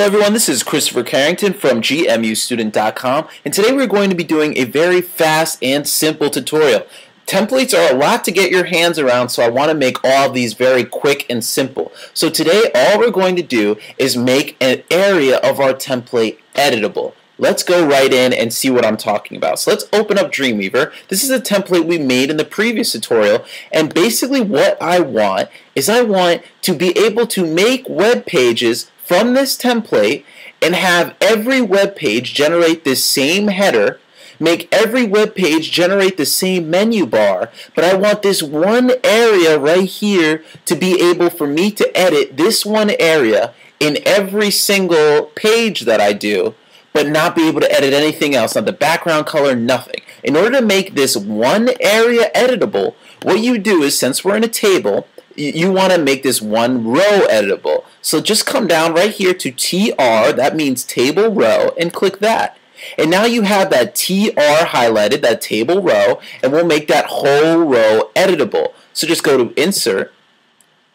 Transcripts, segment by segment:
Hello everyone, this is Christopher Carrington from GMUstudent.com and today we're going to be doing a very fast and simple tutorial. Templates are a lot to get your hands around so I want to make all these very quick and simple. So today all we're going to do is make an area of our template editable. Let's go right in and see what I'm talking about. So let's open up Dreamweaver. This is a template we made in the previous tutorial and basically what I want is I want to be able to make web pages from this template and have every web page generate this same header, make every web page generate the same menu bar, but I want this one area right here to be able for me to edit this one area in every single page that I do, but not be able to edit anything else, not the background color, nothing. In order to make this one area editable, what you do is, since we're in a table, you want to make this one row editable. So just come down right here to TR, that means table row, and click that. And now you have that TR highlighted, that table row, and we'll make that whole row editable. So just go to Insert,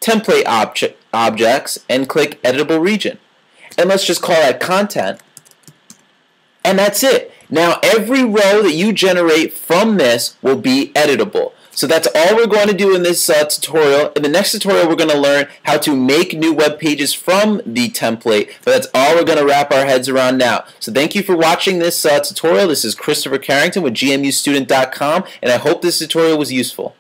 Template object, Objects, and click Editable Region. And let's just call that Content. And that's it. Now every row that you generate from this will be editable. So that's all we're going to do in this uh, tutorial. In the next tutorial, we're going to learn how to make new web pages from the template. But that's all we're going to wrap our heads around now. So thank you for watching this uh, tutorial. This is Christopher Carrington with GMUstudent.com, and I hope this tutorial was useful.